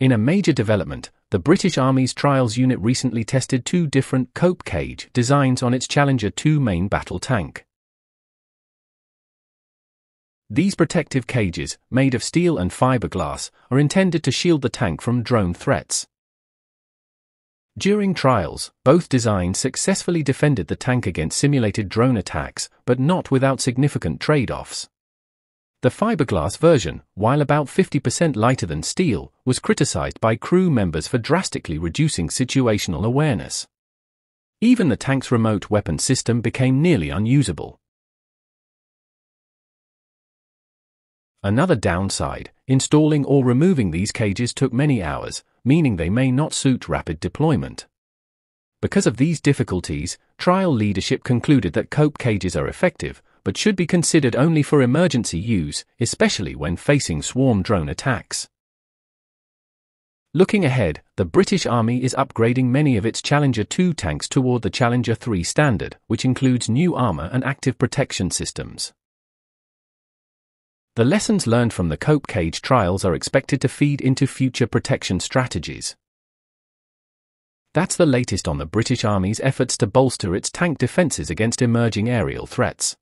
In a major development, the British Army's Trials Unit recently tested two different Cope cage designs on its Challenger 2 main battle tank. These protective cages, made of steel and fiberglass, are intended to shield the tank from drone threats. During trials, both designs successfully defended the tank against simulated drone attacks, but not without significant trade offs. The fiberglass version, while about 50% lighter than steel, was criticized by crew members for drastically reducing situational awareness. Even the tank's remote weapon system became nearly unusable. Another downside, installing or removing these cages took many hours, meaning they may not suit rapid deployment. Because of these difficulties, trial leadership concluded that cope cages are effective, but should be considered only for emergency use, especially when facing swarm drone attacks. Looking ahead, the British Army is upgrading many of its Challenger 2 tanks toward the Challenger 3 standard, which includes new armor and active protection systems. The lessons learned from the Cope Cage trials are expected to feed into future protection strategies. That's the latest on the British Army's efforts to bolster its tank defences against emerging aerial threats.